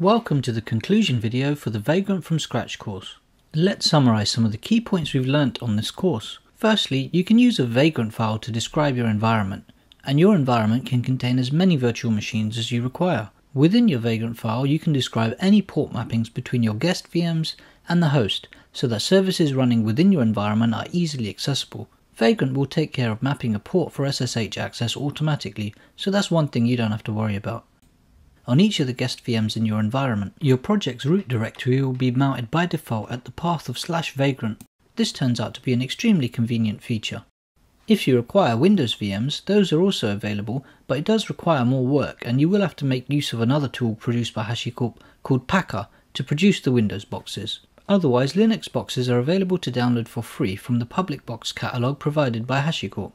Welcome to the conclusion video for the Vagrant from Scratch course. Let's summarize some of the key points we've learnt on this course. Firstly, you can use a Vagrant file to describe your environment, and your environment can contain as many virtual machines as you require. Within your Vagrant file, you can describe any port mappings between your guest VMs and the host, so that services running within your environment are easily accessible. Vagrant will take care of mapping a port for SSH access automatically, so that's one thing you don't have to worry about. On each of the guest VMs in your environment, your project's root directory will be mounted by default at the path of slash vagrant. This turns out to be an extremely convenient feature. If you require Windows VMs, those are also available, but it does require more work and you will have to make use of another tool produced by HashiCorp called Packer to produce the Windows boxes. Otherwise, Linux boxes are available to download for free from the public box catalog provided by HashiCorp.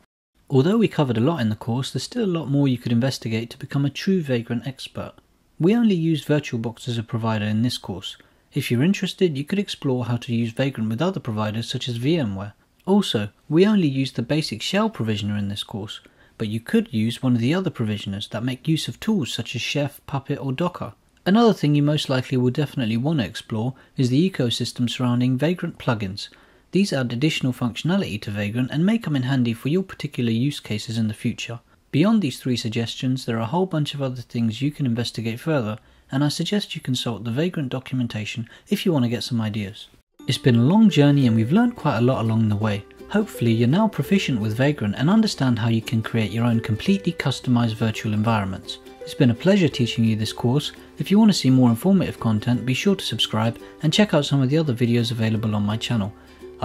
Although we covered a lot in the course, there's still a lot more you could investigate to become a true Vagrant expert. We only use VirtualBox as a provider in this course. If you're interested, you could explore how to use Vagrant with other providers such as VMware. Also, we only use the basic shell provisioner in this course, but you could use one of the other provisioners that make use of tools such as Chef, Puppet or Docker. Another thing you most likely will definitely want to explore is the ecosystem surrounding Vagrant plugins. These add additional functionality to Vagrant and may come in handy for your particular use cases in the future. Beyond these three suggestions, there are a whole bunch of other things you can investigate further, and I suggest you consult the Vagrant documentation if you want to get some ideas. It's been a long journey and we've learned quite a lot along the way. Hopefully you're now proficient with Vagrant and understand how you can create your own completely customized virtual environments. It's been a pleasure teaching you this course. If you want to see more informative content, be sure to subscribe and check out some of the other videos available on my channel.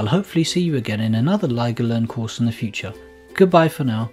I'll hopefully see you again in another Liger Learn course in the future. Goodbye for now.